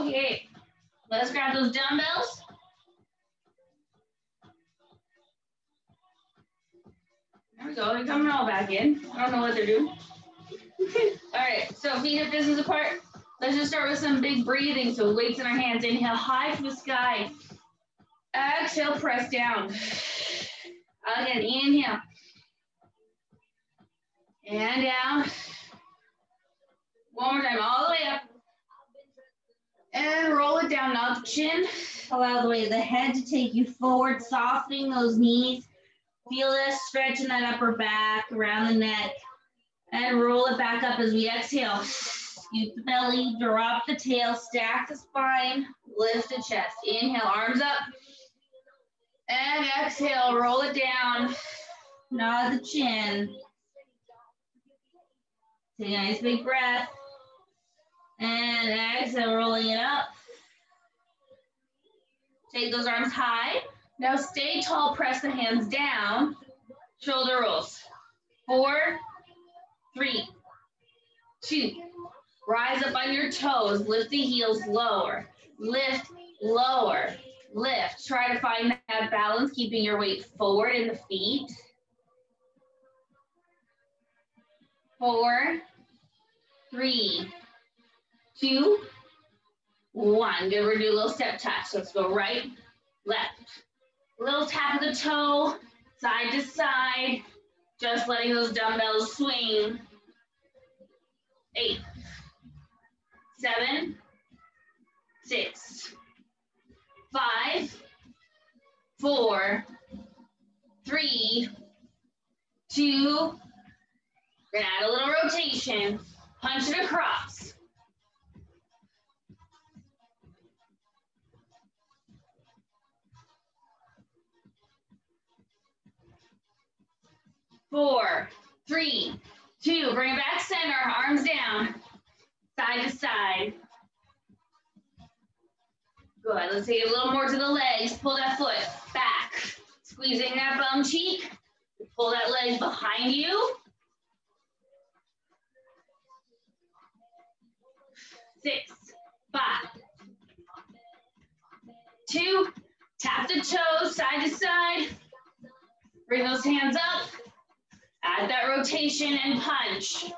Oh, okay, let's grab those dumbbells. There we go, they're coming all back in. I don't know what they're doing. all right, so feet hip distance apart. Let's just start with some big breathing. So weights in our hands. Inhale high to the sky. Exhale, press down. Again, inhale. And down. One more time, all the way up. And roll it down, the chin. Allow the weight of the head to take you forward, softening those knees. Feel this stretch in that upper back, around the neck. And roll it back up as we exhale. Scoop the belly, drop the tail, stack the spine, lift the chest. Inhale, arms up. And exhale, roll it down. Nod the chin. Take a nice big breath. And exhale, rolling it up. Take those arms high. Now stay tall, press the hands down. Shoulder rolls. Four, three, two. Rise up on your toes. Lift the heels lower. Lift, lower, lift. Try to find that balance, keeping your weight forward in the feet. Four, three, two, one. Good, we're gonna do a little step touch. Let's go right, left. Little tap of the toe, side to side. Just letting those dumbbells swing. Eight, seven, six, five, four, three, two, we're gonna add a little rotation, punch it across. Four, three, two, bring it back center, arms down, side to side. Good, let's take it a little more to the legs, pull that foot back, squeezing that bum cheek, pull that leg behind you. Six, five, two, tap the toes side to side, bring those hands up, Add that rotation and punch.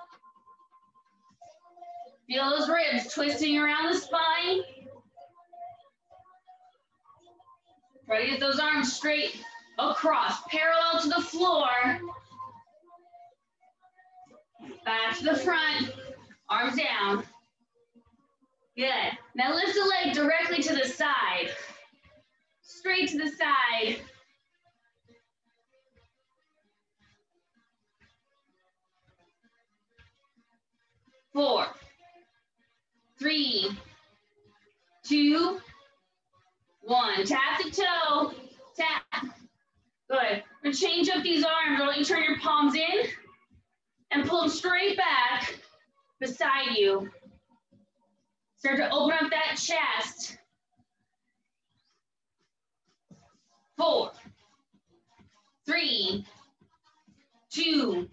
Feel those ribs twisting around the spine. Try to get those arms straight across, parallel to the floor. Back to the front, arms down. Good. Now lift the leg directly to the side. Straight to the side. Four, three, two, one. Tap the toe, tap. Good. And change up these arms. I want you turn your palms in and pull them straight back beside you. Start to open up that chest. Four, three, two,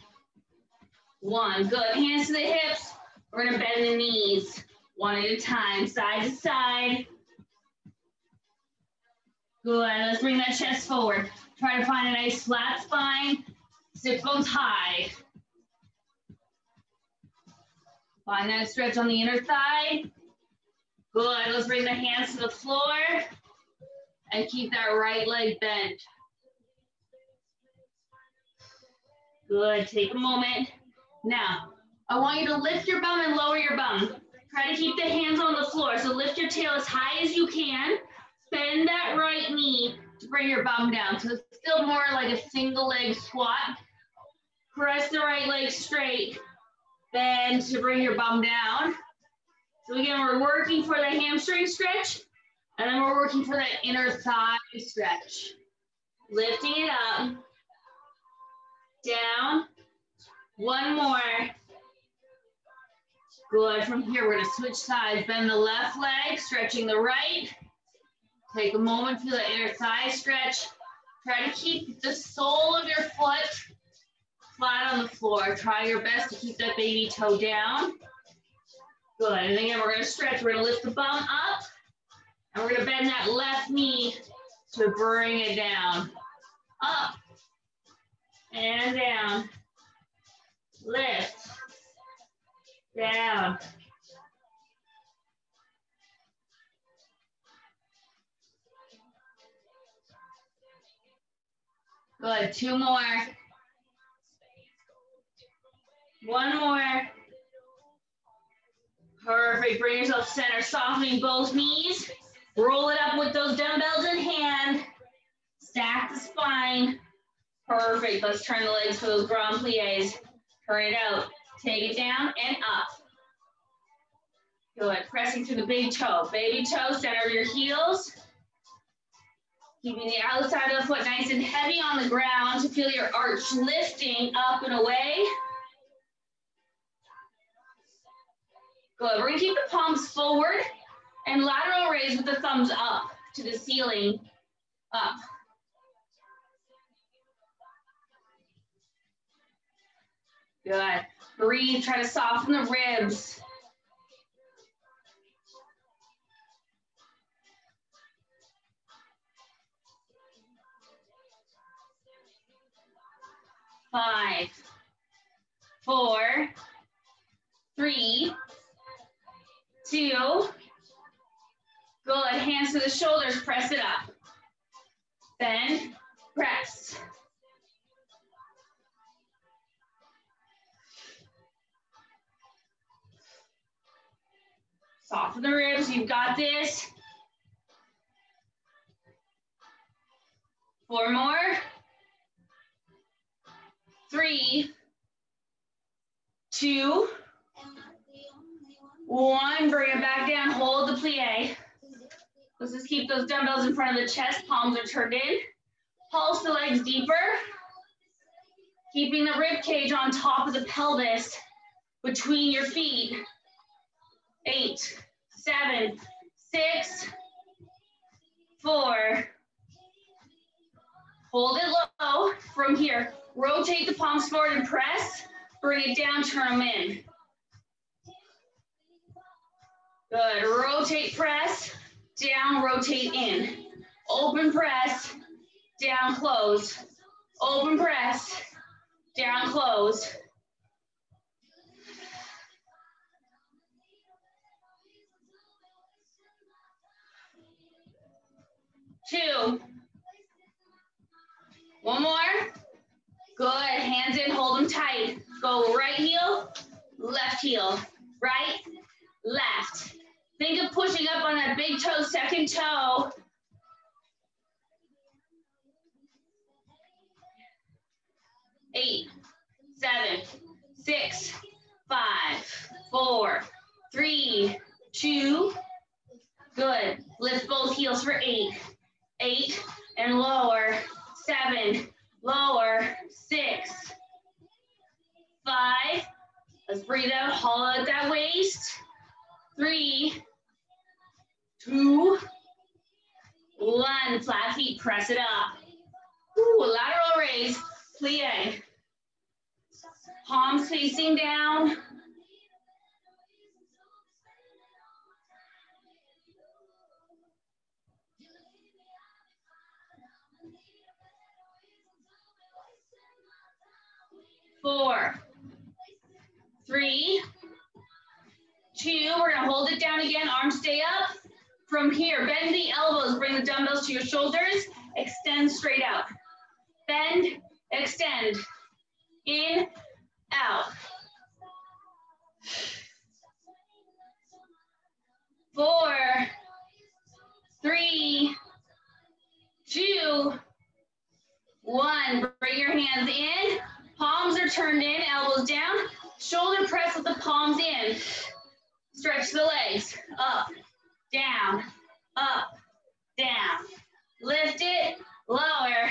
one. Good. Hands to the hips. We're gonna bend the knees one at a time, side to side. Good, let's bring that chest forward. Try to find a nice flat spine, sit bones high. Find that stretch on the inner thigh. Good, let's bring the hands to the floor and keep that right leg bent. Good, take a moment. Now, I want you to lift your bum and lower your bum. Try to keep the hands on the floor. So lift your tail as high as you can. Bend that right knee to bring your bum down. So it's still more like a single leg squat. Press the right leg straight. Bend to bring your bum down. So again, we're working for the hamstring stretch. And then we're working for that inner thigh stretch. Lifting it up. Down. One more. Good. From here, we're gonna switch sides. Bend the left leg, stretching the right. Take a moment, feel the inner thigh stretch. Try to keep the sole of your foot flat on the floor. Try your best to keep that baby toe down. Good, and again, we're gonna stretch. We're gonna lift the bum up, and we're gonna bend that left knee to bring it down. Up, and down. Lift, down. Good, two more. One more. Perfect, bring yourself center, softening both knees. Roll it up with those dumbbells in hand. Stack the spine. Perfect, let's turn the legs for those grand plies. Turn it out, take it down and up. Good, pressing through the big toe. Baby toe, center of your heels. Keeping the outside of the foot nice and heavy on the ground to feel your arch lifting up and away. Good, we're gonna keep the palms forward and lateral raise with the thumbs up to the ceiling, up. Good, breathe, try to soften the ribs. five, four, three, two, good. Hands to the shoulders, press it up. Bend, press. Soften the ribs, you've got this. Four more three, two, one. Bring it back down, hold the plie. Let's just keep those dumbbells in front of the chest, palms are turned in. Pulse the legs deeper. Keeping the rib cage on top of the pelvis between your feet. Eight, seven, six, four. Hold it low from here. Rotate the palms forward and press. Bring it down, turn them in. Good, rotate, press, down, rotate in. Open press, down, close. Open press, down, close. Two. One more. Good, hands in, hold them tight. Go right heel, left heel, right, left. Think of pushing up on that big toe, second toe. Eight, seven, six, five, four, three, two, good. Lift both heels for eight, eight, and lower, seven, lower, six, five. Let's breathe out, hollow out that waist. Three, two, one. Flat feet, press it up. Ooh, lateral raise, plie. Palms facing down. Four, three, two. We're gonna hold it down again, arms stay up. From here, bend the elbows, bring the dumbbells to your shoulders, extend straight out. Bend, extend, in, out. Four, three, two, one. Bring your hands in, Palms are turned in, elbows down. Shoulder press with the palms in. Stretch the legs. Up, down, up, down. Lift it, lower.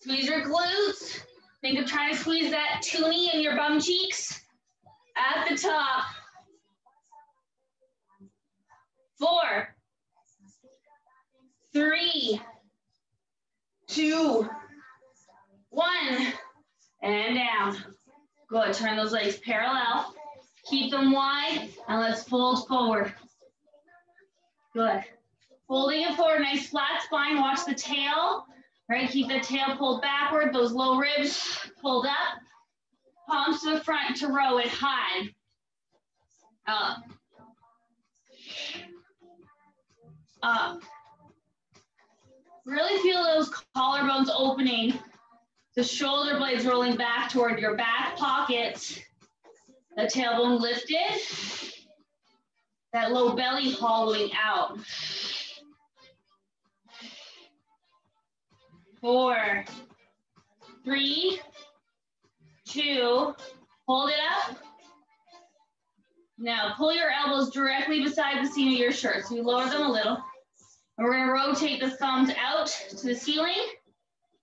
Squeeze your glutes. Think of trying to squeeze that toonie in your bum cheeks. At the top. Four, three, two, one, and down. Good, turn those legs parallel. Keep them wide and let's fold forward. Good. Folding it forward, nice flat spine. Watch the tail, right? Keep the tail pulled backward, those low ribs pulled up. Palms to the front to row it high. Up. Up. Really feel those collarbones opening. The shoulder blades rolling back toward your back pockets. The tailbone lifted. That low belly hollowing out. Four, three, two, hold it up. Now pull your elbows directly beside the seam of your shirt. So you lower them a little. And we're gonna rotate the thumbs out to the ceiling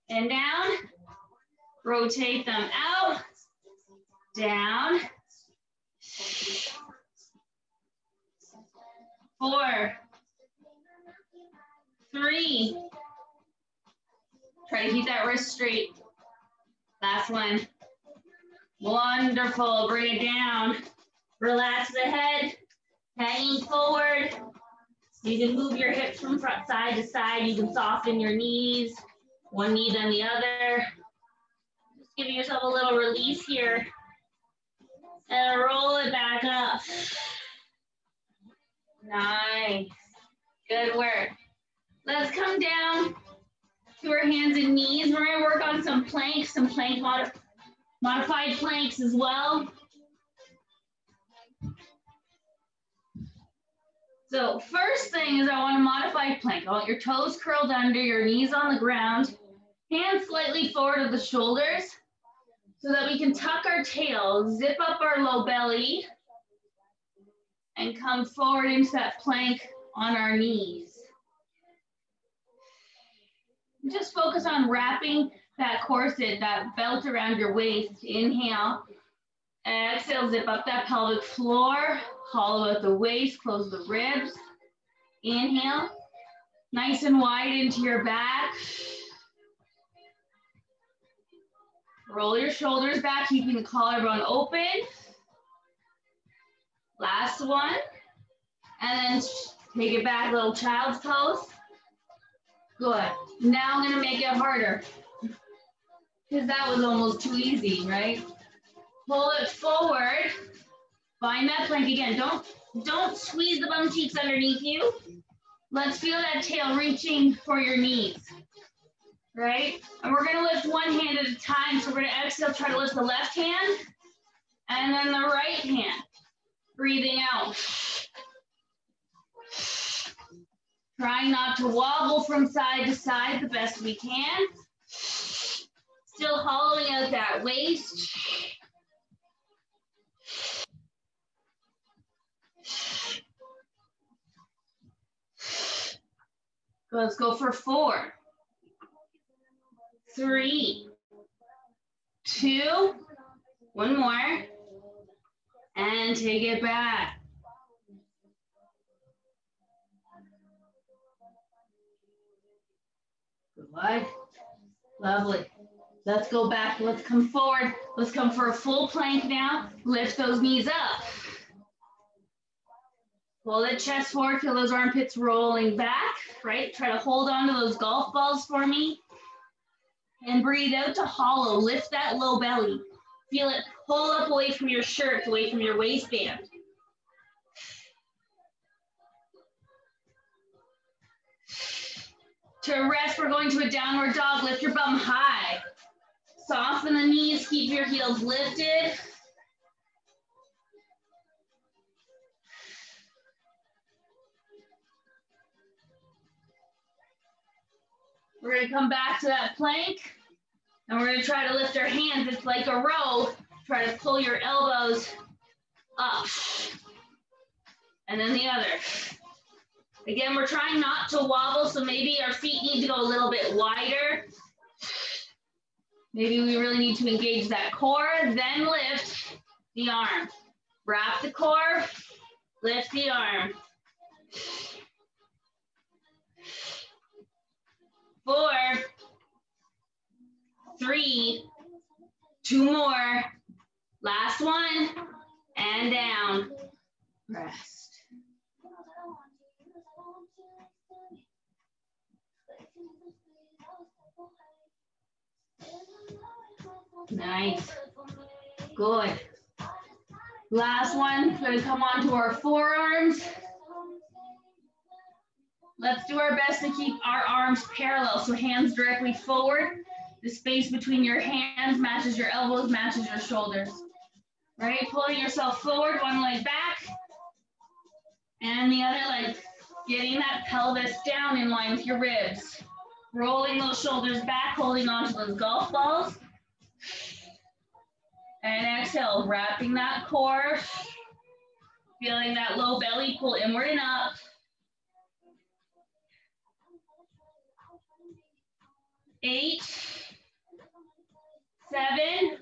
and down. Rotate them out, down. Four, three. Try to keep that wrist straight. Last one. Wonderful, bring it down. Relax the head, hanging forward. You can move your hips from front side to side. You can soften your knees, one knee then the other. Giving yourself a little release here. And roll it back up. Nice. Good work. Let's come down to our hands and knees. We're gonna work on some planks, some plank mod modified planks as well. So first thing is I want a modified plank. I want your toes curled under, your knees on the ground, hands slightly forward of the shoulders so that we can tuck our tail, zip up our low belly, and come forward into that plank on our knees. Just focus on wrapping that corset, that belt around your waist. Inhale. Exhale, zip up that pelvic floor. Hollow out the waist, close the ribs. Inhale. Nice and wide into your back. Roll your shoulders back, keeping the collarbone open. Last one. And then take it back, little child's pose. Good. Now I'm gonna make it harder. Because that was almost too easy, right? Pull it forward. Find that plank again. Don't, don't squeeze the bum cheeks underneath you. Let's feel that tail reaching for your knees, right? And we're gonna lift one hand at a time. So we're gonna exhale, try to lift the left hand and then the right hand. Breathing out. Trying not to wobble from side to side the best we can. Still hollowing out that waist. Let's go for four, three, two, one more, and take it back. Good. Lovely. Let's go back. Let's come forward. Let's come for a full plank now. Lift those knees up. Pull the chest forward, feel those armpits rolling back, right? Try to hold on to those golf balls for me. And breathe out to hollow. Lift that low belly. Feel it pull up away from your shirt, away from your waistband. To rest, we're going to a downward dog. Lift your bum high. Soften the knees, keep your heels lifted. We're gonna come back to that plank and we're gonna try to lift our hands. It's like a row. Try to pull your elbows up. And then the other. Again, we're trying not to wobble, so maybe our feet need to go a little bit wider. Maybe we really need to engage that core, then lift the arm. Wrap the core, lift the arm. four, three, two more. Last one. and down. Rest. Nice. Good. Last one, we're gonna come onto our forearms. Let's do our best to keep our arms parallel. So hands directly forward. The space between your hands matches your elbows, matches your shoulders. Right, pulling yourself forward, one leg back. And the other leg, getting that pelvis down in line with your ribs. Rolling those shoulders back, holding onto those golf balls. And exhale, wrapping that core. Feeling that low belly pull inward and up. Eight, seven,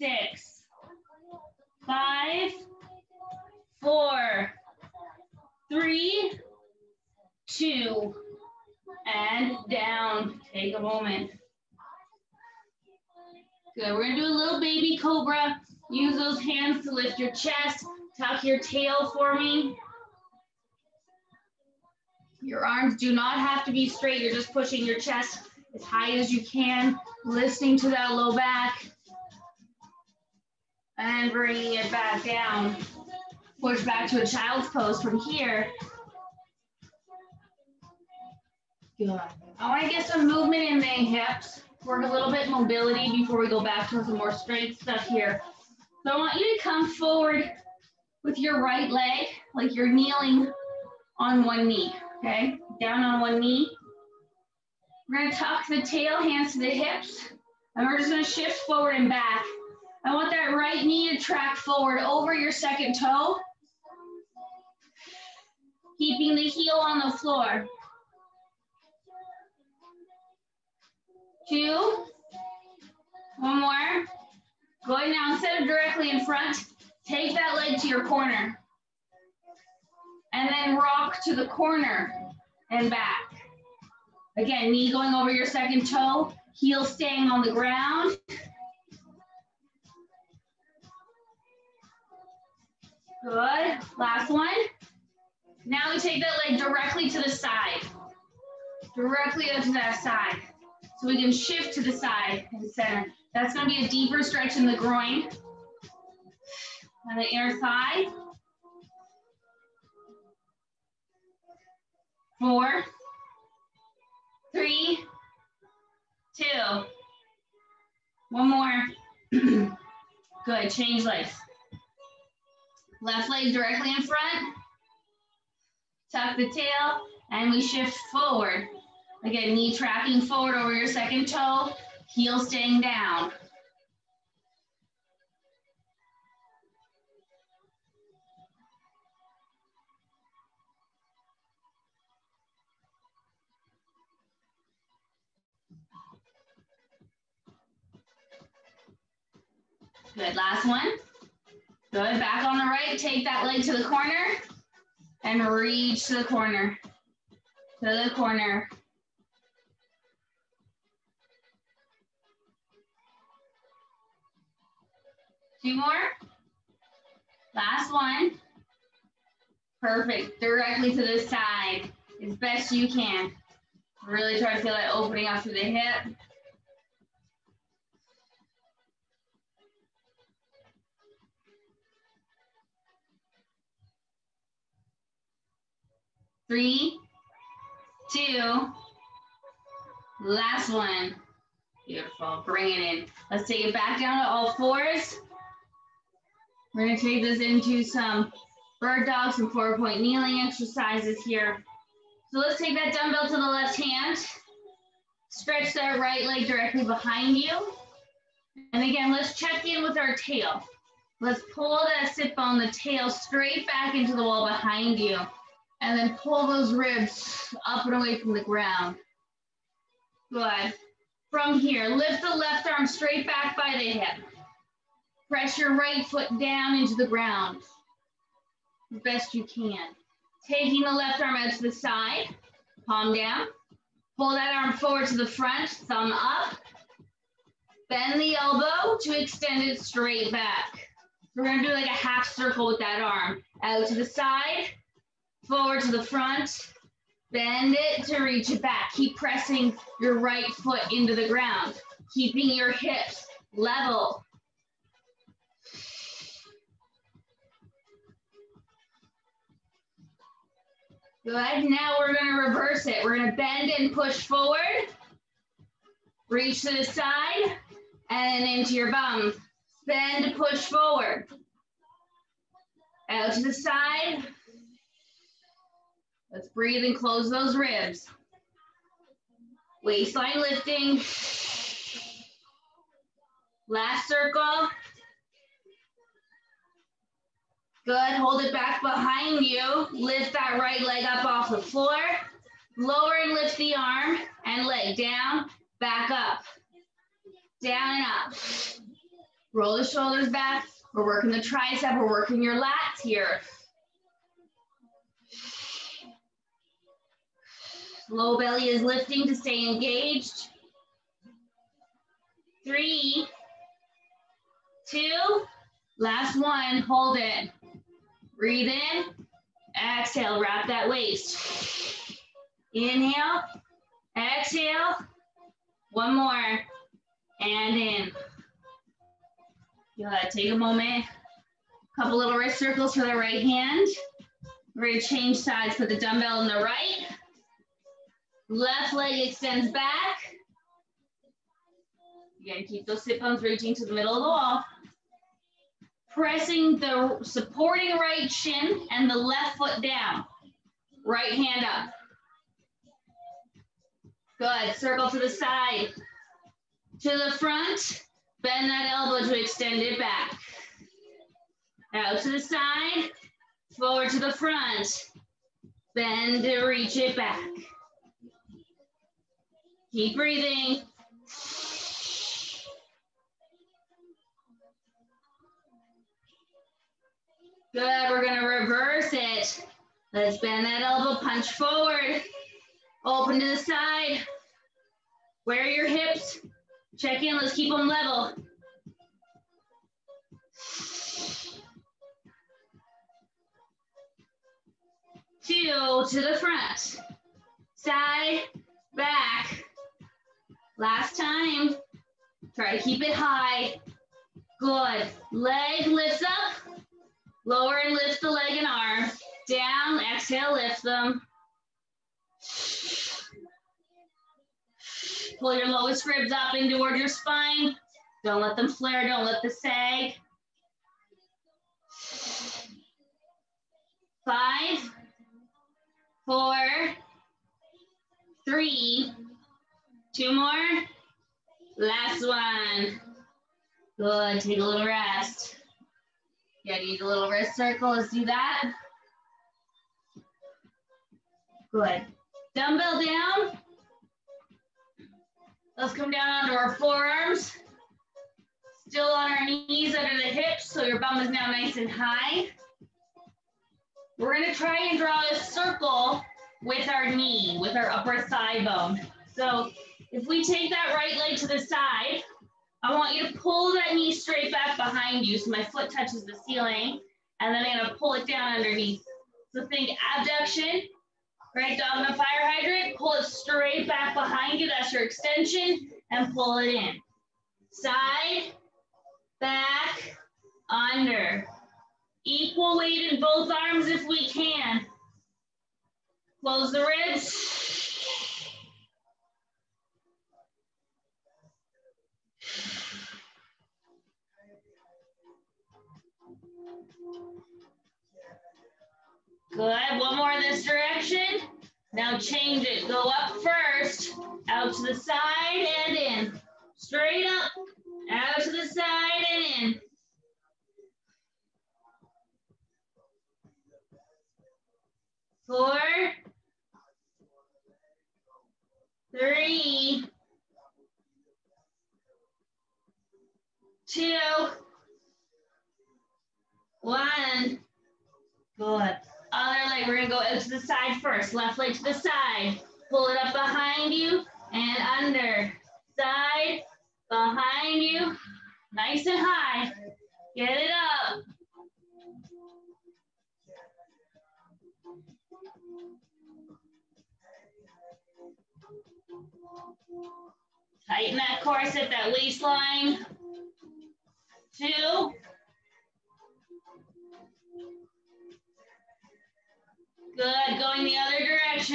six, five, four, three, two, and down. Take a moment. Good, we're gonna do a little baby cobra. Use those hands to lift your chest. Tuck your tail for me. Your arms do not have to be straight. You're just pushing your chest as high as you can, listening to that low back. And bringing it back down. Push back to a child's pose from here. Good. I want to get some movement in the hips. Work a little bit mobility before we go back to some more straight stuff here. So I want you to come forward with your right leg, like you're kneeling on one knee, okay? Down on one knee. We're gonna tuck the tail, hands to the hips, and we're just gonna shift forward and back. I want that right knee to track forward over your second toe, keeping the heel on the floor. Two, one more. Going now, instead of directly in front, take that leg to your corner. And then rock to the corner and back. Again, knee going over your second toe, heel staying on the ground. Good, last one. Now we take that leg directly to the side. Directly up to that side. So we can shift to the side and center. That's gonna be a deeper stretch in the groin. On the inner thigh. Four, two, one more. Good, change legs. Left leg directly in front. Tuck the tail, and we shift forward. Again, knee tracking forward over your second toe, heel staying down. Good, last one. Good, back on the right, take that leg to the corner and reach to the corner, to the corner. Two more. Last one. Perfect, directly to the side as best you can. Really try to feel that opening up to the hip. Three, two, last one. Beautiful, bring it in. Let's take it back down to all fours. We're gonna take this into some bird dogs and four point kneeling exercises here. So let's take that dumbbell to the left hand. Stretch that right leg directly behind you. And again, let's check in with our tail. Let's pull that sit bone, the tail straight back into the wall behind you. And then pull those ribs up and away from the ground. Good. From here, lift the left arm straight back by the hip. Press your right foot down into the ground as best you can. Taking the left arm out to the side, palm down. Pull that arm forward to the front, thumb up. Bend the elbow to extend it straight back. we're gonna do like a half circle with that arm. Out to the side, forward to the front, bend it to reach it back. Keep pressing your right foot into the ground, keeping your hips level. Good, now we're gonna reverse it. We're gonna bend and push forward, reach to the side, and into your bum. Bend, push forward. Out to the side. Let's breathe and close those ribs. Waistline lifting. Last circle. Good, hold it back behind you. Lift that right leg up off the floor. Lower and lift the arm and leg down, back up. Down and up. Roll the shoulders back. We're working the tricep, we're working your lats here. Low belly is lifting to stay engaged. Three, two, last one, hold it. Breathe in, exhale, wrap that waist. Inhale, exhale, one more, and in. Gotta take a moment. Couple little wrist circles for the right hand. We're gonna change sides, put the dumbbell in the right. Left leg extends back. Again, keep those sit bones reaching to the middle of the wall. Pressing the supporting right shin and the left foot down. Right hand up. Good, circle to the side. To the front, Bend that elbow to extend it back. Out to the side, forward to the front. Bend to reach it back. Keep breathing. Good, we're gonna reverse it. Let's bend that elbow, punch forward. Open to the side. Where are your hips? Check in, let's keep them level. Two to the front, side, back. Last time, try to keep it high. Good, leg lifts up, lower and lift the leg and arm. Down, exhale, lift them. Pull your lowest ribs up in toward your spine. Don't let them flare, don't let the sag. Five, four, three, two more. Last one. Good, take a little rest. Yeah, need a little wrist circle, let's do that. Good. Dumbbell down, Let's come down onto our forearms. Still on our knees under the hips, so your bum is now nice and high. We're gonna try and draw a circle with our knee, with our upper thigh bone. So if we take that right leg to the side, I want you to pull that knee straight back behind you so my foot touches the ceiling, and then I'm gonna pull it down underneath. So think abduction, Right dog in the fire hydrant, pull it straight back behind you. That's your extension and pull it in. Side, back, under. Equal weight in both arms if we can. Close the ribs. Good, one more in this direction. Now change it, go up first, out to the side and in. Straight up, out to the side and in. Four, three, two, one. Good. Other leg, we're gonna go out to the side first. Left leg to the side. Pull it up behind you and under. Side, behind you. Nice and high. Get it up. Tighten that corset, that waistline. Two.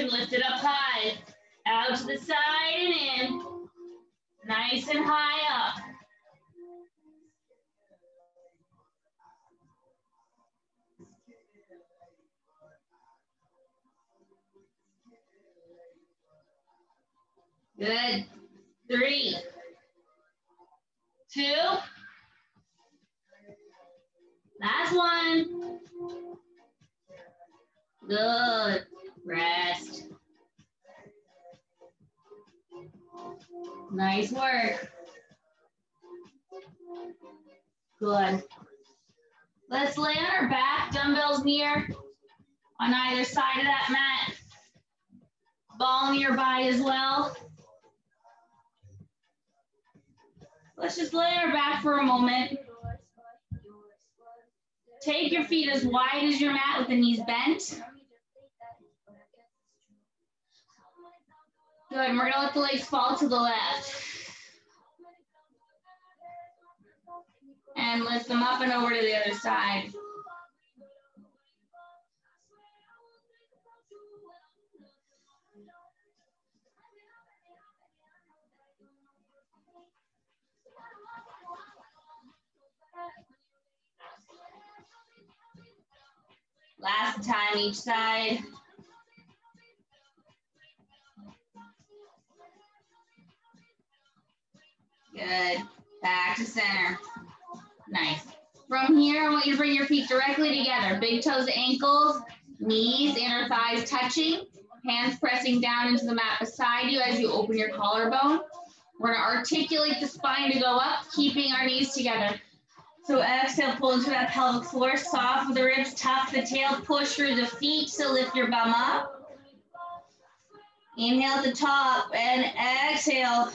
Lift it up high. Out to the side and in. Nice and high up. Good. Three, two, last one. Good. Rest. Nice work. Good. Let's lay on our back, dumbbells near on either side of that mat. Ball nearby as well. Let's just lay on our back for a moment. Take your feet as wide as your mat with the knees bent. Good, and we're gonna let the legs fall to the left. And lift them up and over to the other side. Last time each side. Good. Back to center. Nice. From here, I want you to bring your feet directly together. Big toes, ankles, knees, inner thighs touching. Hands pressing down into the mat beside you as you open your collarbone. We're gonna articulate the spine to go up, keeping our knees together. So exhale, pull into that pelvic floor, soft with the ribs, tuck the tail, push through the feet, so lift your bum up. Inhale at the top and exhale,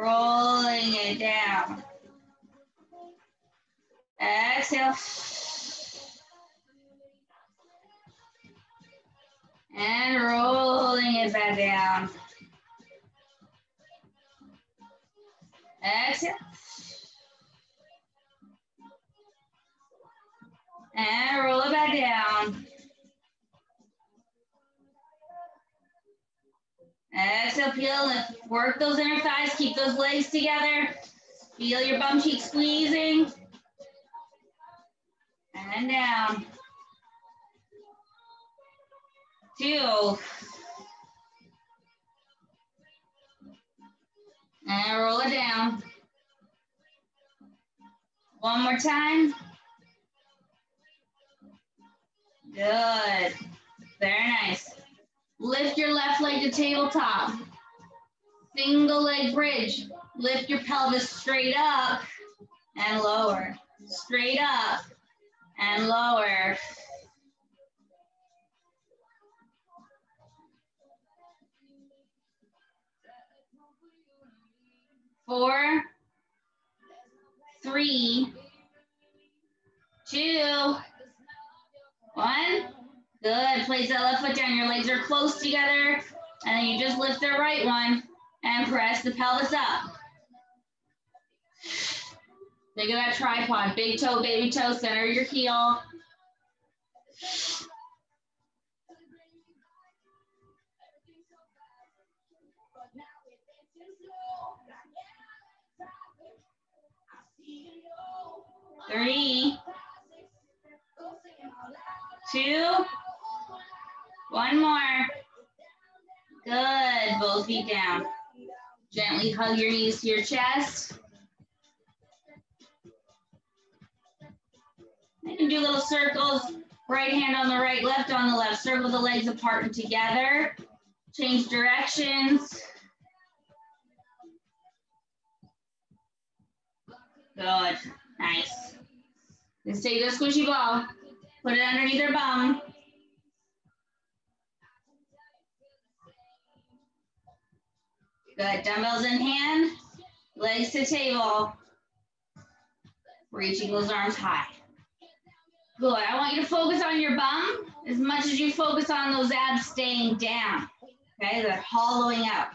rolling it down. Exhale. And rolling it back down. Exhale. And roll it back down. Exhale, peel, lift. Work those inner thighs, keep those legs together. Feel your bum cheek squeezing. And down. Two. And roll it down. One more time. Good. Very nice. Lift your left leg to tabletop. Single leg bridge. Lift your pelvis straight up and lower. Straight up and lower. Four, three, two, one. Good. Place that left foot down. Your legs are close together. And then you just lift the right one and press the pelvis up. Think of that tripod. Big toe, baby toe, center your heel. Three, two, one more. Good, both feet down. Gently hug your knees to your chest. You can do little circles, right hand on the right, left on the left. Circle the legs apart and together. Change directions. Good, nice. Let's take the squishy ball. Put it underneath your bum. Good, dumbbells in hand, legs to table. reaching those arms high. Good. I want you to focus on your bum as much as you focus on those abs staying down. Okay, they're hollowing out.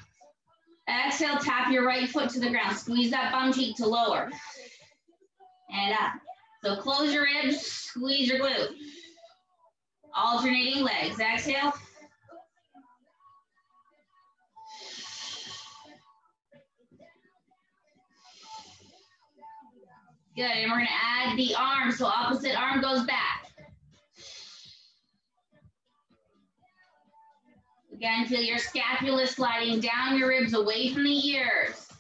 Exhale, tap your right foot to the ground. Squeeze that bum cheek to lower. And up. So close your ribs, squeeze your glute. Alternating legs. Exhale. Good, and we're gonna add the arm, so opposite arm goes back. Again, feel your scapula sliding down your ribs away from the ears.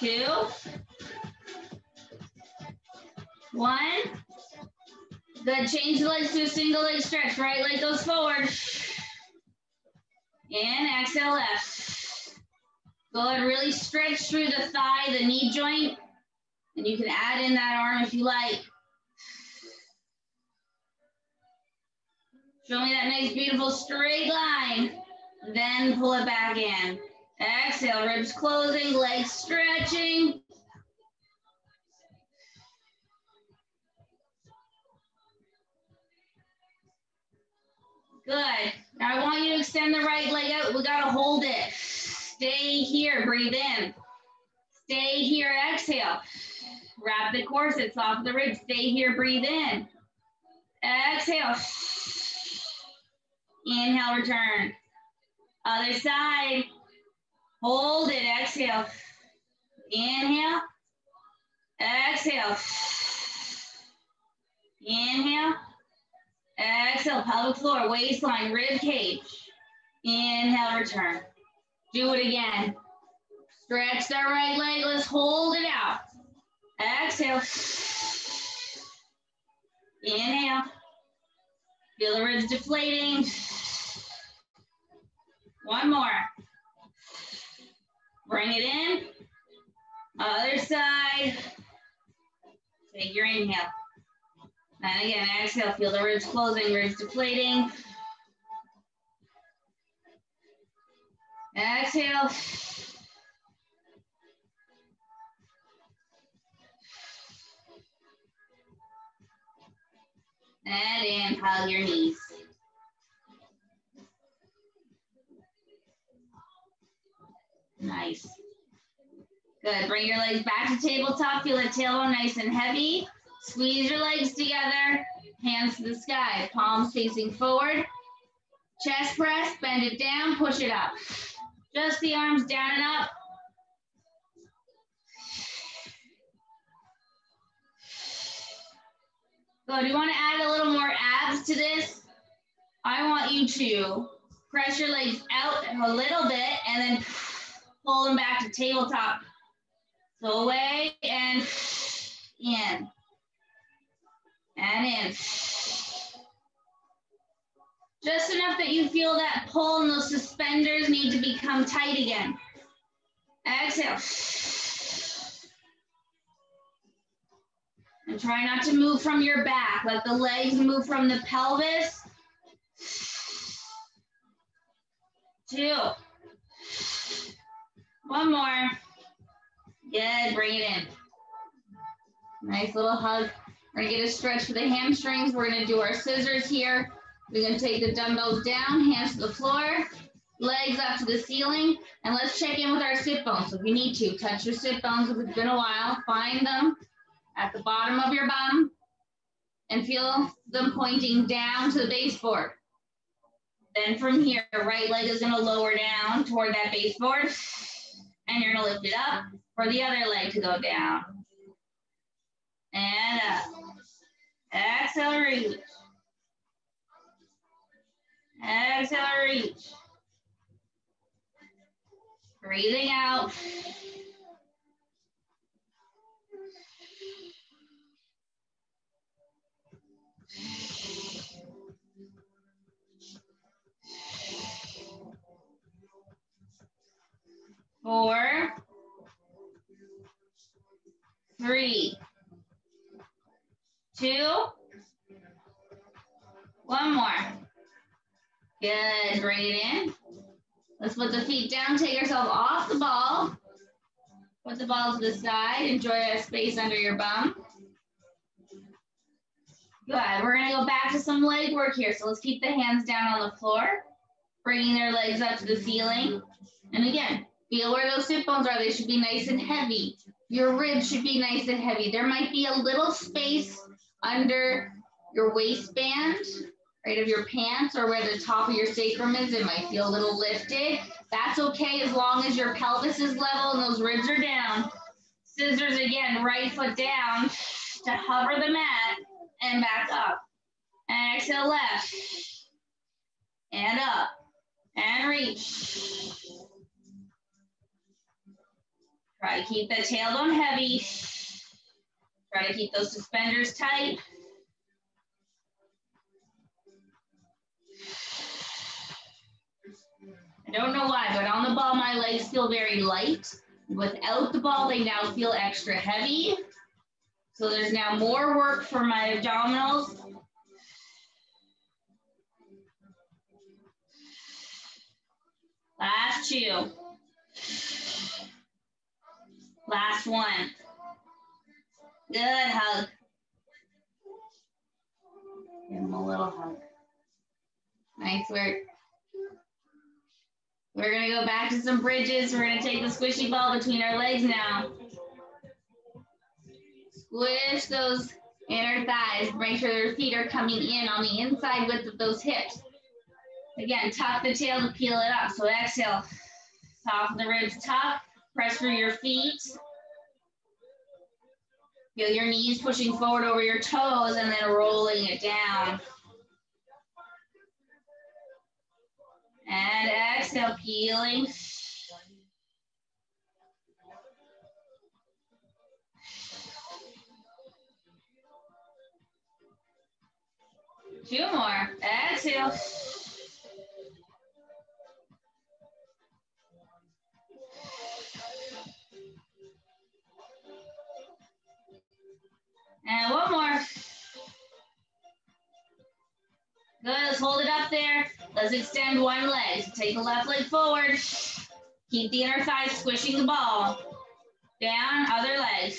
Two, one. Good, change the legs to a single leg stretch. Right leg goes forward. And exhale left. Good, really stretch through the thigh, the knee joint. And you can add in that arm if you like. Show me that nice, beautiful straight line. Then pull it back in. Exhale, ribs closing, legs stretching. Good. Now I want you to extend the right leg out. We got to hold it. Stay here. Breathe in. Stay here. Exhale. Wrap the corsets off the ribs. Stay here. Breathe in. Exhale. Inhale, return. Other side. Hold it, exhale. Inhale. Exhale. Inhale. Exhale, pelvic floor, waistline, rib cage. Inhale, return. Do it again. Stretch that right leg. Let's hold it out. Exhale. Inhale. Feel the ribs deflating. One more. Bring it in. Other side. Take your inhale. And again, exhale, feel the ribs closing, ribs deflating. Exhale. And in, your knees. Nice. Good. Bring your legs back to tabletop. Feel the tailbone nice and heavy. Squeeze your legs together. Hands to the sky. Palms facing forward. Chest press. Bend it down. Push it up. Just the arms down and up. Good. You want to add a little more abs to this? I want you to press your legs out a little bit and then pull them back to tabletop. So away and in. And in. Just enough that you feel that pull and those suspenders need to become tight again. Exhale. And try not to move from your back. Let the legs move from the pelvis. Two. One more. Good, bring it in. Nice little hug. We're gonna get a stretch for the hamstrings. We're gonna do our scissors here. We're gonna take the dumbbells down, hands to the floor, legs up to the ceiling, and let's check in with our sit bones. So if you need to, touch your sit bones if it's been a while. Find them at the bottom of your bum and feel them pointing down to the baseboard. Then from here, right leg is gonna lower down toward that baseboard and you're gonna lift it up for the other leg to go down. And up. Exhale, reach. Exhale, reach. Breathing out. Four, three, two, one more. Good, bring it in. Let's put the feet down, take yourself off the ball. Put the ball to the side, enjoy a space under your bum. Good, we're gonna go back to some leg work here. So let's keep the hands down on the floor, bringing their legs up to the ceiling. And again, feel where those sit bones are. They should be nice and heavy. Your ribs should be nice and heavy. There might be a little space under your waistband, right of your pants or where the top of your sacrum is. It might feel a little lifted. That's okay as long as your pelvis is level and those ribs are down. Scissors again, right foot down to hover the mat and back up. And exhale left and up and reach. Try to keep the tailbone heavy. Try to keep those suspenders tight. I don't know why, but on the ball, my legs feel very light. Without the ball, they now feel extra heavy. So there's now more work for my abdominals. Last two. Last one. Good hug. Give him a little hug. Nice work. We're gonna go back to some bridges. We're gonna take the squishy ball between our legs now. Squish those inner thighs. Make sure your feet are coming in on the inside width of those hips. Again, tuck the tail to peel it up. So exhale, soften the ribs tuck, press through your feet. Feel your knees pushing forward over your toes and then rolling it down. And exhale, peeling. Two more. Exhale. And one more. Good, let's hold it up there. Let's extend one leg. Take the left leg forward. Keep the inner thigh squishing the ball. Down, other leg.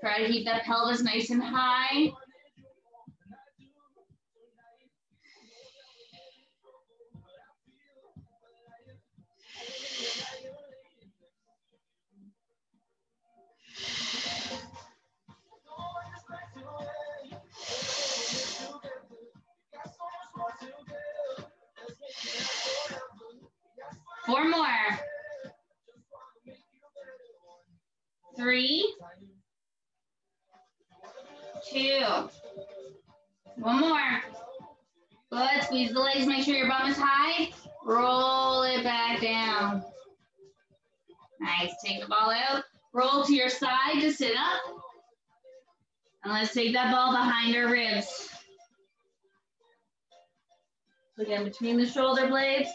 Try to keep that pelvis nice and high. Four more. Three. Two. One more. Good. Squeeze the legs. Make sure your bum is high. Roll it back down. Nice. Take the ball out. Roll to your side to sit up. And let's take that ball behind our ribs. So again, between the shoulder blades.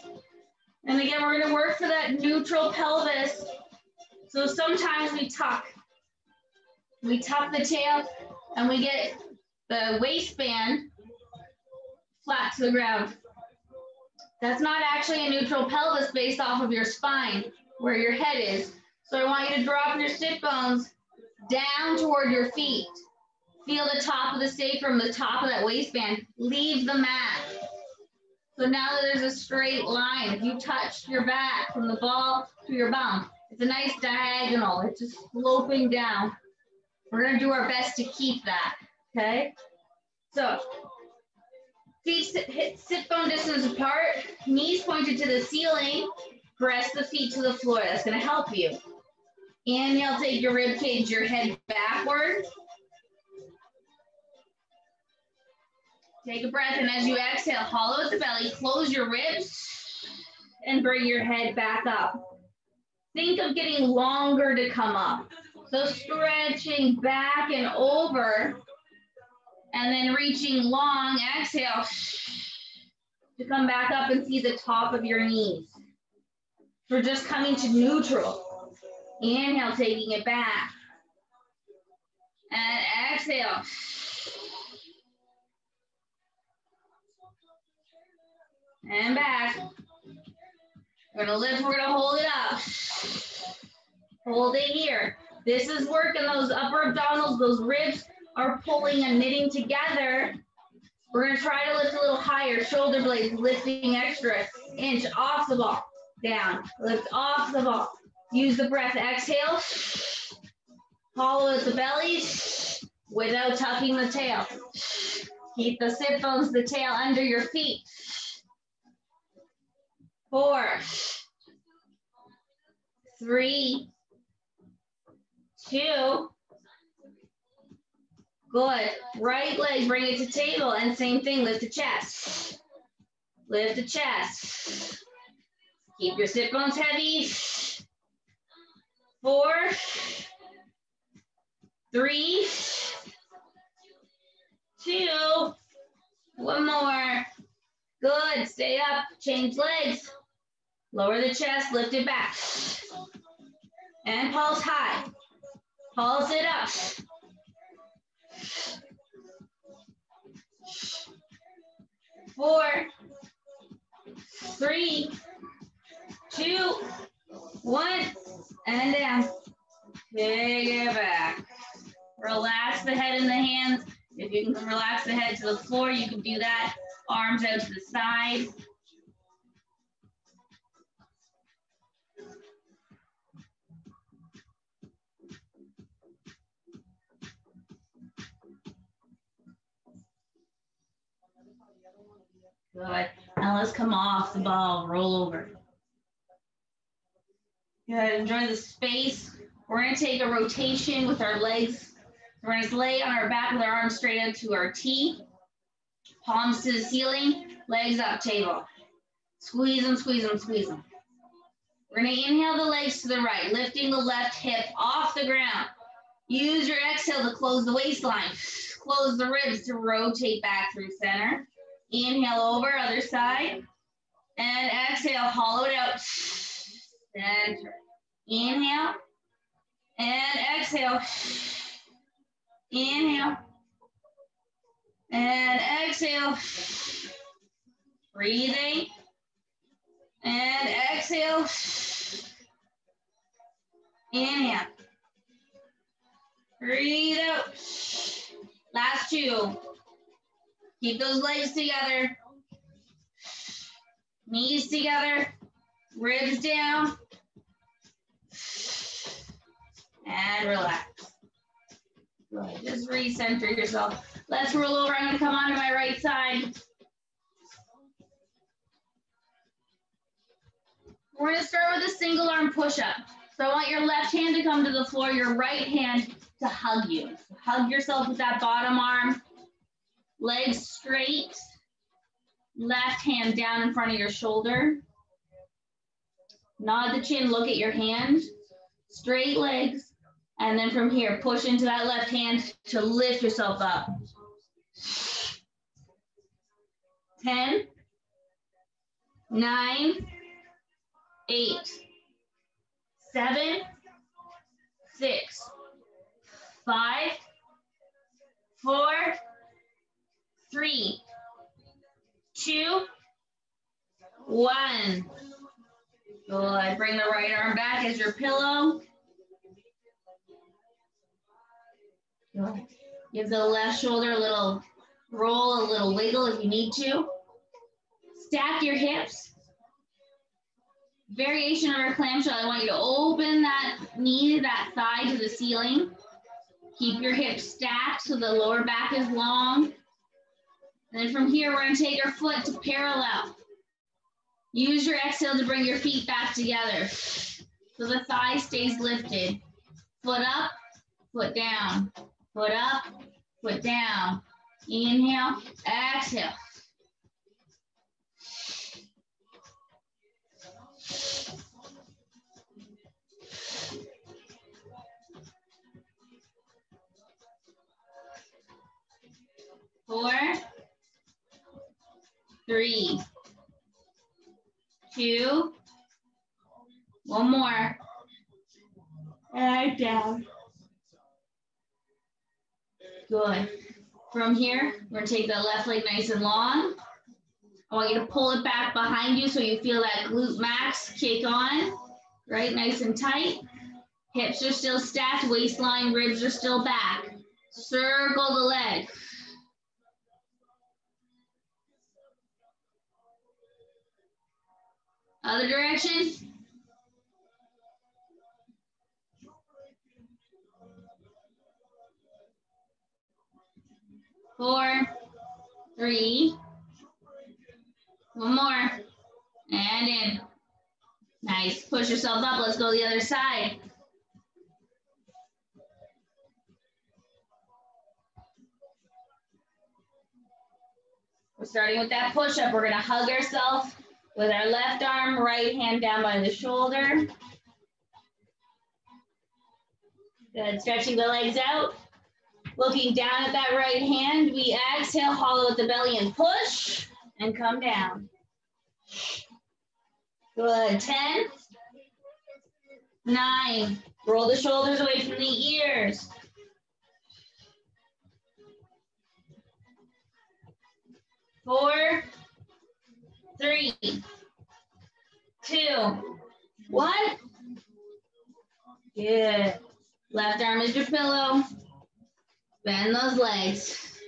And again, we're gonna work for that neutral pelvis. So sometimes we tuck. We tuck the tail and we get the waistband flat to the ground. That's not actually a neutral pelvis based off of your spine, where your head is. So I want you to drop your sit bones down toward your feet. Feel the top of the sacrum, the top of that waistband. Leave the mat. So now there's a straight line, if you touch your back from the ball to your bum, it's a nice diagonal. It's just sloping down. We're gonna do our best to keep that, okay? So feet sit, hit sit bone distance apart, knees pointed to the ceiling, press the feet to the floor. That's gonna help you. Inhale, take your rib cage, your head backward. Take a breath, and as you exhale, hollow at the belly, close your ribs, and bring your head back up. Think of getting longer to come up. So stretching back and over, and then reaching long, exhale, to come back up and see the top of your knees. We're just coming to neutral. Inhale, taking it back. And exhale. And back. We're gonna lift, we're gonna hold it up. Hold it here. This is working those upper abdominals, those ribs are pulling and knitting together. We're gonna try to lift a little higher, shoulder blades lifting extra inch off the ball, down, lift off the ball. Use the breath, exhale. Hollow out the belly without tucking the tail. Keep the sit bones, the tail under your feet. Four, three, two, good. Right leg, bring it to table, and same thing, lift the chest. Lift the chest. Keep your sit bones heavy. Four, three, two, one more. Good, stay up, change legs. Lower the chest, lift it back. And pulse high. Pulse it up. Four, three, two, one, and down. Take it back. Relax the head and the hands. If you can relax the head to the floor, you can do that. Arms out to the side. Good. Now let's come off the ball, roll over. Good, enjoy the space. We're gonna take a rotation with our legs. We're gonna lay on our back with our arms straight out to our T. Palms to the ceiling, legs up table. Squeeze them, squeeze them, squeeze them. We're gonna inhale the legs to the right, lifting the left hip off the ground. Use your exhale to close the waistline. Close the ribs to rotate back through center. Inhale over, other side. And exhale, hollow it out. Center. Inhale. And exhale. Inhale. And exhale. Breathing. And exhale. Inhale. Breathe out. Last two. Keep those legs together. Knees together. Ribs down. And relax. Just recenter yourself. Let's roll over. I'm to come onto my right side. We're going to start with a single arm push up. So I want your left hand to come to the floor, your right hand to hug you. Hug yourself with that bottom arm. Legs straight. Left hand down in front of your shoulder. Nod the chin, look at your hand. Straight legs. And then from here, push into that left hand to lift yourself up. 10, 9, 8, 7, 6, 5, 4, three, two, one. Good. Bring the right arm back as your pillow. Good. Give the left shoulder a little roll, a little wiggle if you need to. Stack your hips. Variation of our clamshell, I want you to open that knee, that thigh to the ceiling. Keep your hips stacked so the lower back is long. And then from here, we're gonna take our foot to parallel. Use your exhale to bring your feet back together. So the thigh stays lifted. Foot up, foot down. Foot up, foot down. Inhale, exhale. Four, three, two, one more. And down. Good. From here, we're gonna take that left leg nice and long. I want you to pull it back behind you so you feel that glute max kick on, right? Nice and tight. Hips are still stacked, waistline, ribs are still back. Circle the leg. Other direction. Four, three, one more, and in. Nice, push yourself up, let's go the other side. We're starting with that push-up. We're gonna hug ourselves with our left arm, right hand down by the shoulder. Good, stretching the legs out. Looking down at that right hand, we exhale, hollow at the belly and push and come down. Good, 10, nine, roll the shoulders away from the ears. Four, three, two, one. Good. Left arm is your pillow. Bend those legs.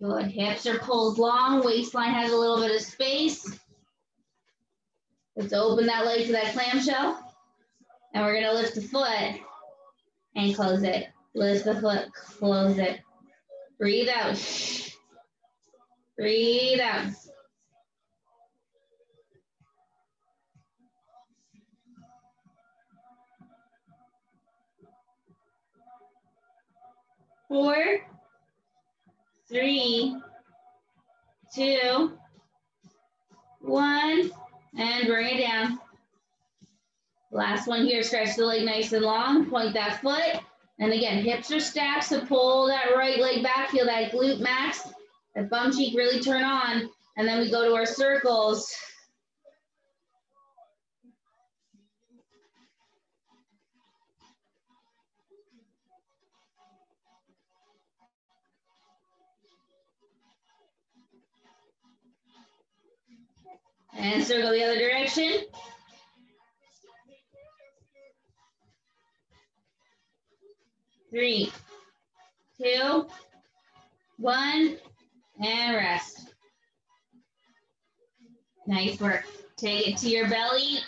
Good. Hips are pulled long. Waistline has a little bit of space. Let's open that leg to that clamshell. And we're going to lift the foot and close it. Lift the foot, close it. Breathe out. Breathe out. Four, three, two, one, and bring it down. Last one here, stretch the leg nice and long, point that foot. And again, hips are stacked, so pull that right leg back, feel that glute max, that bum cheek really turn on. And then we go to our circles. And circle the other direction. Three, two, one, and rest. Nice work. Take it to your belly.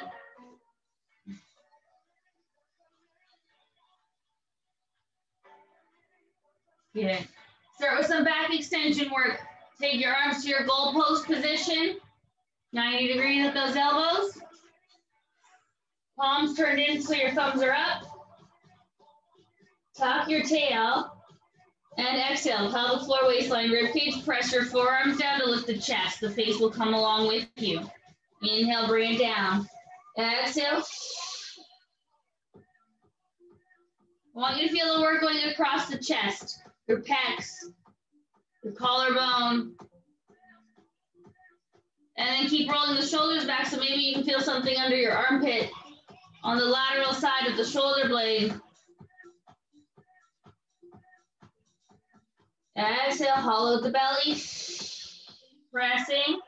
Good. Start with some back extension work. Take your arms to your goalpost position. 90 degrees at those elbows. Palms turned in so your thumbs are up. Tuck your tail. And exhale, pelvic floor waistline, ribcage, press your forearms down to lift the chest. The face will come along with you. Inhale, bring it down. Exhale. I want you to feel the work going across the chest, your pecs, your collarbone, and then keep rolling the shoulders back so maybe you can feel something under your armpit on the lateral side of the shoulder blade. Exhale, hollow the belly. Pressing.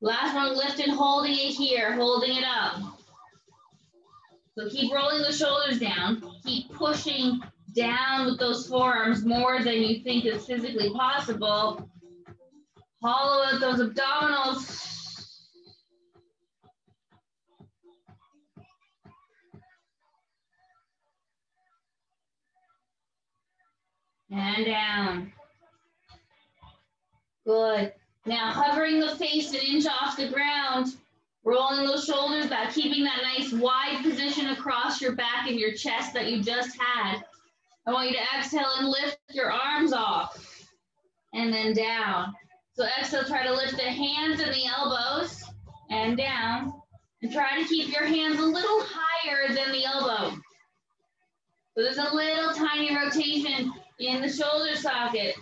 Last one, lifting, holding it here, holding it up. So keep rolling the shoulders down. Keep pushing down with those forearms more than you think is physically possible. Hollow out those abdominals. And down. Good. Now hovering the face an inch off the ground, rolling those shoulders back, keeping that nice wide position across your back and your chest that you just had. I want you to exhale and lift your arms off and then down. So exhale, try to lift the hands and the elbows and down. And try to keep your hands a little higher than the elbow. So there's a little tiny rotation in the shoulder socket.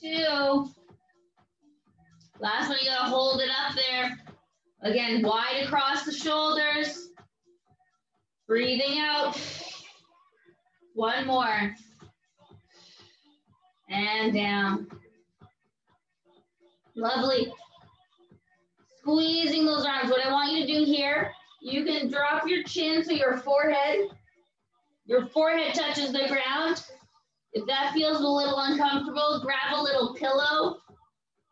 Two, Last one, you gotta hold it up there. Again, wide across the shoulders. Breathing out. One more. And down. Lovely. Squeezing those arms. What I want you to do here, you can drop your chin so your forehead, your forehead touches the ground. If that feels a little uncomfortable, grab a little pillow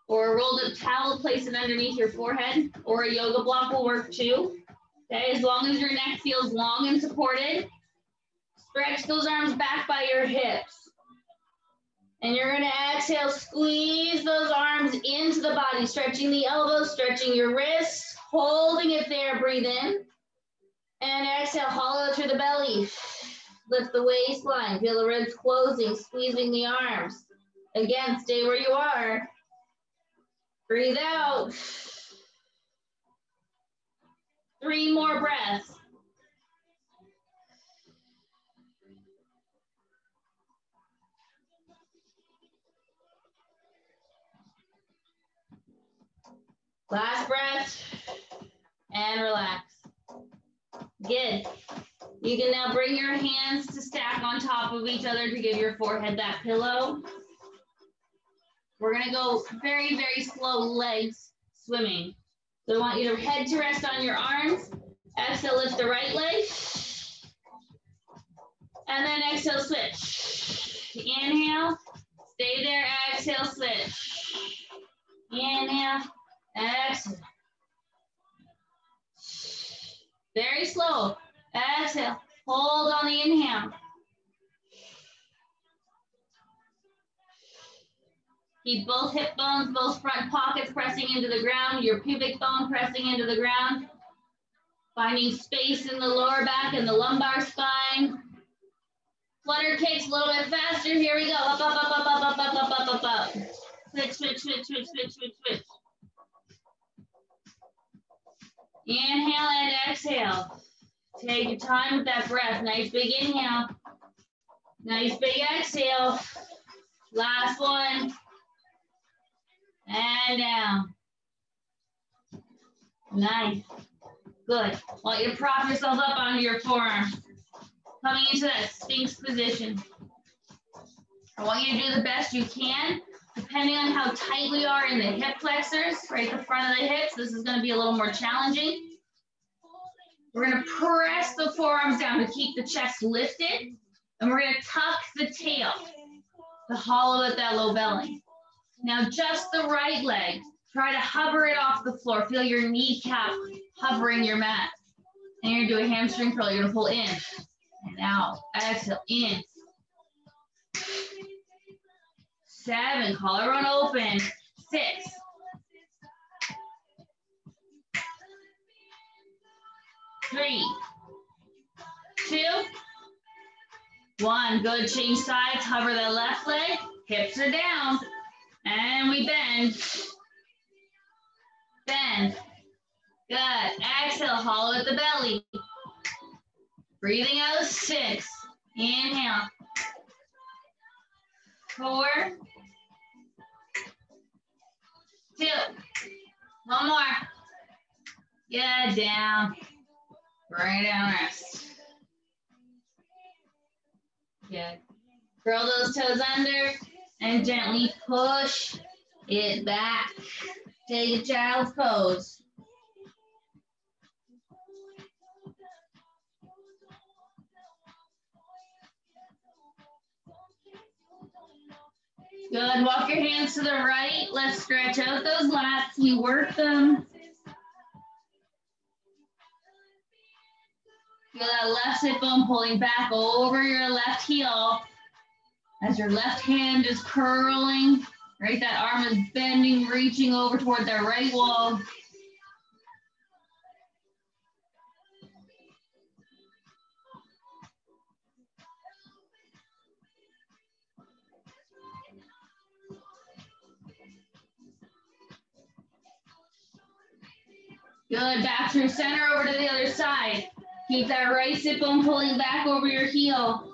or a rolled up towel, place it underneath your forehead, or a yoga block will work too. Okay, as long as your neck feels long and supported, stretch those arms back by your hips. And you're gonna exhale, squeeze those arms into the body, stretching the elbows, stretching your wrists, holding it there, breathe in. And exhale, hollow through the belly. Lift the waistline, feel the ribs closing, squeezing the arms. Again, stay where you are. Breathe out. Three more breaths. Last breath and relax. Good. You can now bring your hands to stack on top of each other to give your forehead that pillow. We're gonna go very, very slow legs swimming. So I want your head to rest on your arms. Exhale, lift the right leg. And then exhale, switch. Inhale, stay there, exhale, switch. Inhale, exhale. Very slow. Exhale, hold on the inhale. Keep both hip bones, both front pockets pressing into the ground, your pubic bone pressing into the ground. Finding space in the lower back and the lumbar spine. Flutter kicks a little bit faster. Here we go. Up, up, up, up, up, up, up, up, up, up, up. Switch, switch, switch, switch, switch, switch, switch. Inhale and exhale. Take your time with that breath. Nice big inhale. Nice big exhale. Last one and down. Nice. Good. Want you to prop yourself up onto your forearm. Coming into that Sphinx position. I want you to do the best you can, depending on how tight we are in the hip flexors, right at the front of the hips. This is going to be a little more challenging. We're going to press the forearms down to keep the chest lifted, and we're going to tuck the tail to hollow at that low belly. Now just the right leg. Try to hover it off the floor. Feel your kneecap hovering your mat. And you're gonna do a hamstring curl. You're gonna pull in and out. Exhale, in. Seven, collarbone open. Six. Three, two, one. Good, change sides, hover the left leg, hips are down. And we bend. Bend. Good. Exhale, hollow at the belly. Breathing out six. Inhale. Four. Two. One more. Good, down. Bring down, rest. Good. Curl those toes under and gently push it back. Take a child's pose. Good, walk your hands to the right. Let's stretch out those lats. You work them. Feel that left hip bone pulling back over your left heel as your left hand is curling, right? That arm is bending, reaching over toward that right wall. Good, back through center over to the other side. Keep that right sit bone pulling back over your heel.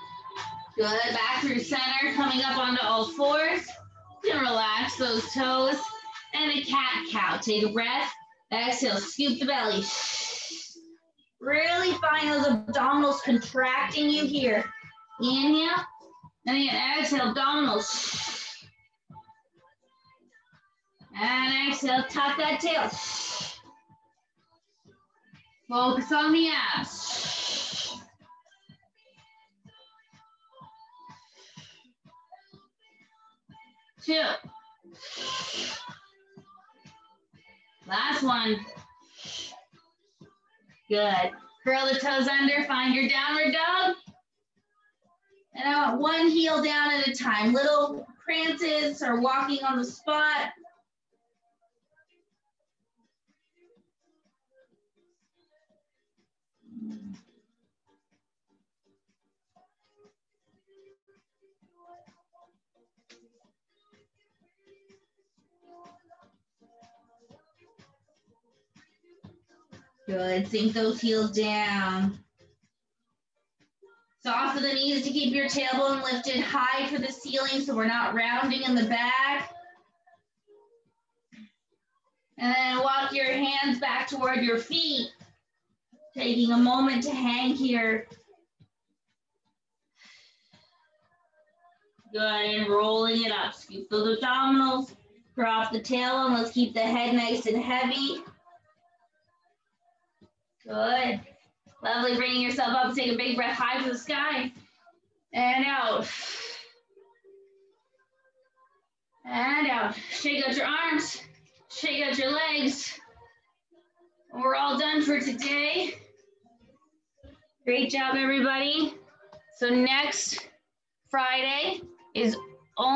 Good, back through center, coming up onto all fours. You can relax those toes. And a cat cow, take a breath. Exhale, scoop the belly. Really find those abdominals contracting you here. Inhale, and again, exhale, abdominals. And exhale, tuck that tail. Focus on the abs. Two. Last one. Good. Curl the toes under, find your downward dog. And I want one heel down at a time. Little prances or walking on the spot. Good, sink those heels down. Soften the knees to keep your tailbone lifted high to the ceiling so we're not rounding in the back. And then walk your hands back toward your feet. Taking a moment to hang here. Good, and rolling it up. Scoop those abdominals, drop the tail, and let's keep the head nice and heavy. Good. Lovely, bringing yourself up, take a big breath high to the sky. And out. And out. Shake out your arms, shake out your legs. We're all done for today. Great job, everybody. So next Friday is only